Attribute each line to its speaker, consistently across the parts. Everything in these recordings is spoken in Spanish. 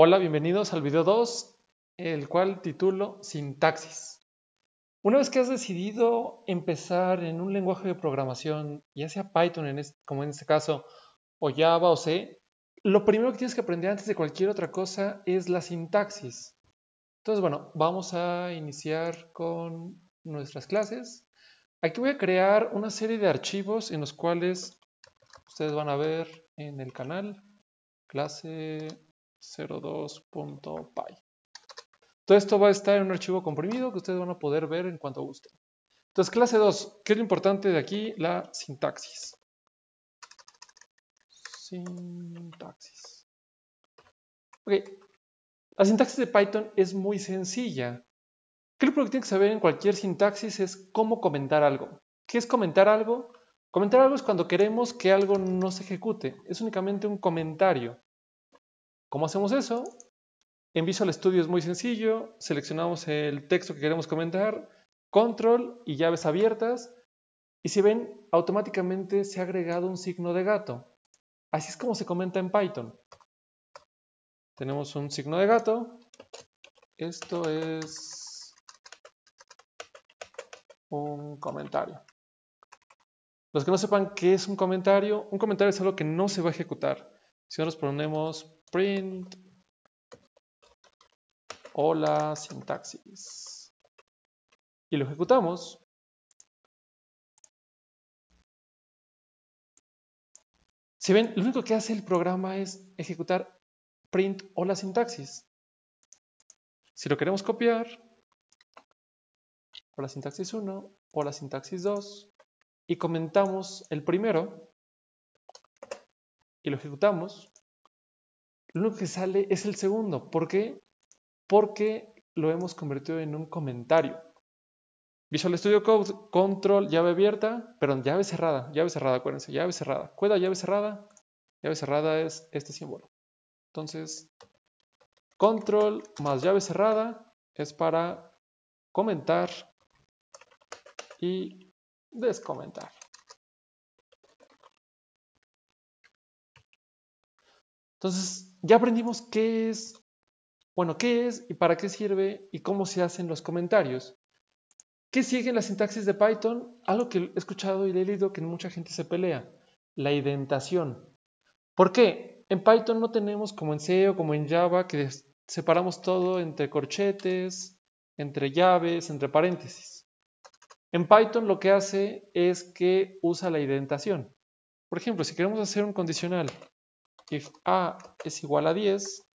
Speaker 1: Hola, bienvenidos al video 2, el cual titulo Sintaxis. Una vez que has decidido empezar en un lenguaje de programación, ya sea Python como en este caso, o Java o C, lo primero que tienes que aprender antes de cualquier otra cosa es la sintaxis. Entonces, bueno, vamos a iniciar con nuestras clases. Aquí voy a crear una serie de archivos en los cuales ustedes van a ver en el canal clase 02.py. Todo esto va a estar en un archivo comprimido que ustedes van a poder ver en cuanto gusten. Entonces, clase 2, ¿qué es lo importante de aquí? La sintaxis. Sintaxis. Ok, la sintaxis de Python es muy sencilla. ¿Qué es lo que tienes que saber en cualquier sintaxis? Es cómo comentar algo. ¿Qué es comentar algo? Comentar algo es cuando queremos que algo no se ejecute. Es únicamente un comentario. ¿Cómo hacemos eso? En Visual Studio es muy sencillo, seleccionamos el texto que queremos comentar, control y llaves abiertas, y si ven, automáticamente se ha agregado un signo de gato. Así es como se comenta en Python. Tenemos un signo de gato. Esto es un comentario. Los que no sepan qué es un comentario, un comentario es algo que no se va a ejecutar. Si nos ponemos print. Hola sintaxis. Y lo ejecutamos, si ven, lo único que hace el programa es ejecutar print hola sintaxis. Si lo queremos copiar, hola sintaxis 1, hola sintaxis 2, y comentamos el primero, y lo ejecutamos, lo único que sale es el segundo. ¿Por qué? Porque lo hemos convertido en un comentario. Visual Studio Code, control, llave abierta, perdón, llave cerrada, llave cerrada, acuérdense, llave cerrada. Cuida llave cerrada, llave cerrada es este símbolo. Entonces, control más llave cerrada es para comentar y descomentar. Entonces, ya aprendimos qué es, bueno, qué es y para qué sirve y cómo se hacen los comentarios. ¿Qué sigue en la sintaxis de Python? Algo que he escuchado y he leído que mucha gente se pelea, la identación. ¿Por qué? En Python no tenemos como en C o como en Java que separamos todo entre corchetes, entre llaves, entre paréntesis. En Python lo que hace es que usa la identación. Por ejemplo, si queremos hacer un condicional if a es igual a 10,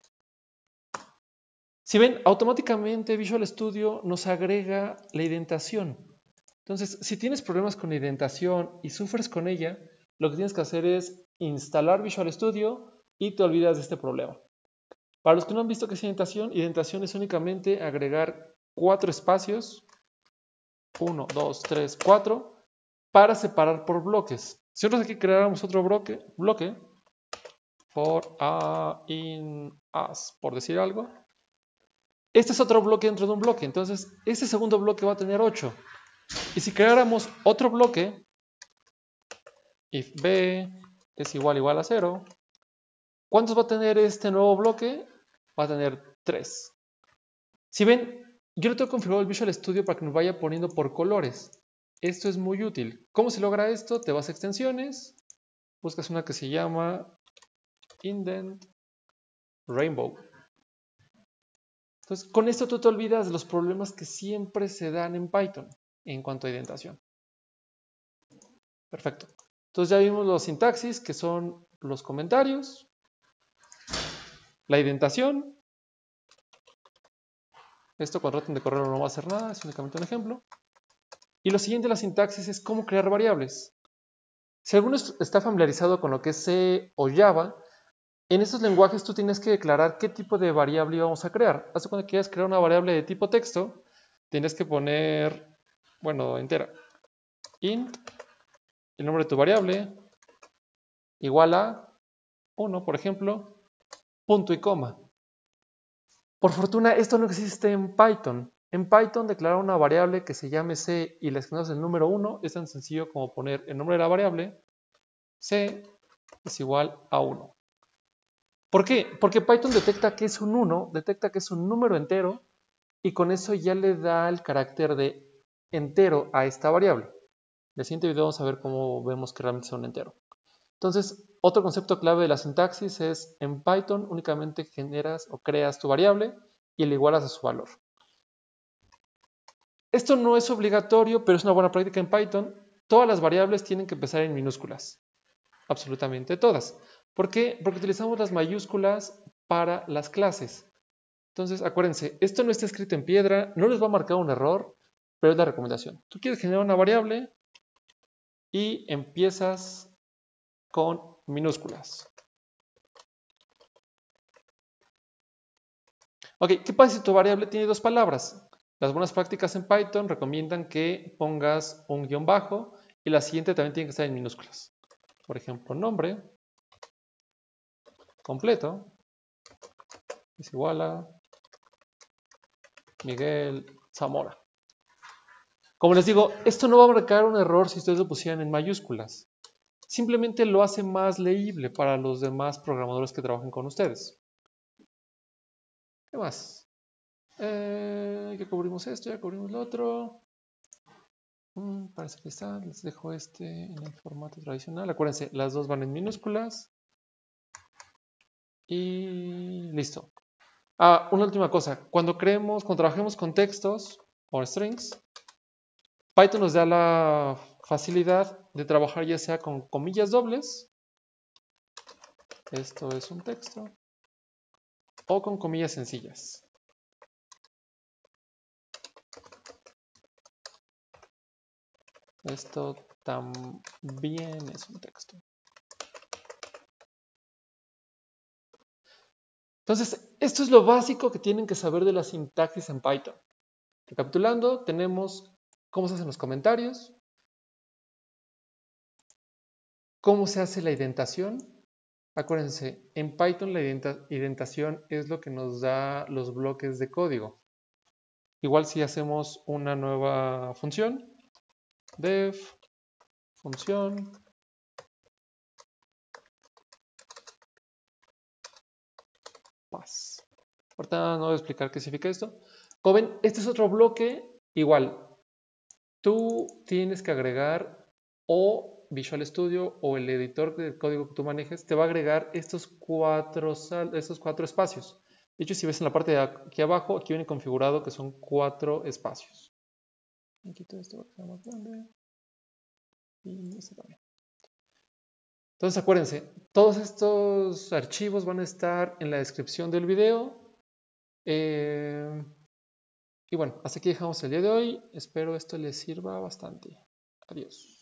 Speaker 1: si ven, automáticamente Visual Studio nos agrega la identación. Entonces, si tienes problemas con la identación y sufres con ella, lo que tienes que hacer es instalar Visual Studio y te olvidas de este problema. Para los que no han visto qué es identación, identación es únicamente agregar cuatro espacios, 1, 2, 3, 4, para separar por bloques. Si nosotros aquí creáramos otro bloque for a in as, por decir algo. Este es otro bloque dentro de un bloque, entonces este segundo bloque va a tener 8. Y si creáramos otro bloque, if b es igual igual a 0, ¿cuántos va a tener este nuevo bloque? Va a tener 3. Si ven, yo lo tengo configurado el Visual Studio para que nos vaya poniendo por colores. Esto es muy útil. ¿Cómo se logra esto? Te vas a extensiones, buscas una que se llama indent rainbow. Entonces, con esto tú te olvidas de los problemas que siempre se dan en Python en cuanto a indentación. Perfecto. Entonces ya vimos los sintaxis, que son los comentarios, la indentación. Esto cuando traten de correr no va a hacer nada, es únicamente un ejemplo. Y lo siguiente de la sintaxis es cómo crear variables. Si alguno está familiarizado con lo que es C o Java, en estos lenguajes tú tienes que declarar qué tipo de variable vamos a crear. Hasta cuando quieras crear una variable de tipo texto, tienes que poner, bueno, entera, int, el nombre de tu variable, igual a 1, por ejemplo, punto y coma. Por fortuna, esto no existe en Python. En Python, declarar una variable que se llame c y le asignamos el número 1 es tan sencillo como poner el nombre de la variable, c es igual a 1. ¿Por qué? Porque Python detecta que es un 1, detecta que es un número entero y con eso ya le da el carácter de entero a esta variable. En el siguiente video vamos a ver cómo vemos que realmente es un entero. Entonces, otro concepto clave de la sintaxis es en Python únicamente generas o creas tu variable y le igualas a su valor. Esto no es obligatorio, pero es una buena práctica en Python. Todas las variables tienen que empezar en minúsculas. Absolutamente todas. ¿Por qué? Porque utilizamos las mayúsculas para las clases. Entonces, acuérdense, esto no está escrito en piedra, no les va a marcar un error, pero es la recomendación. Tú quieres generar una variable y empiezas con minúsculas. Ok, ¿qué pasa si tu variable tiene dos palabras? Las buenas prácticas en Python recomiendan que pongas un guion bajo y la siguiente también tiene que estar en minúsculas. Por ejemplo, nombre completo es igual a Miguel Zamora. Como les digo, esto no va a marcar un error si ustedes lo pusieran en mayúsculas simplemente lo hace más leíble para los demás programadores que trabajan con ustedes. ¿Qué más? Eh, ya cubrimos esto, ya cubrimos lo otro. Mm, parece que está, les dejo este en el formato tradicional. Acuérdense, las dos van en minúsculas. Y listo. Ah, una última cosa. Cuando creemos, cuando trabajemos con textos o strings, Python nos da la facilidad de trabajar ya sea con comillas dobles, esto es un texto, o con comillas sencillas. Esto también es un texto. Entonces, esto es lo básico que tienen que saber de la sintaxis en Python. Recapitulando, tenemos cómo se hacen los comentarios, ¿Cómo se hace la identación? Acuérdense, en Python la identación es lo que nos da los bloques de código. Igual si hacemos una nueva función, def función pass. Ahorita no voy a explicar qué significa esto. Como ven, este es otro bloque igual. Tú tienes que agregar o Visual Studio o el editor de código que tú manejes te va a agregar estos cuatro, estos cuatro espacios. De hecho, si ves en la parte de aquí abajo, aquí viene configurado que son cuatro espacios. Quito esto para más grande. Y este. Entonces acuérdense, todos estos archivos van a estar en la descripción del video. Eh, y bueno, hasta aquí dejamos el día de hoy. Espero esto les sirva bastante. Adiós.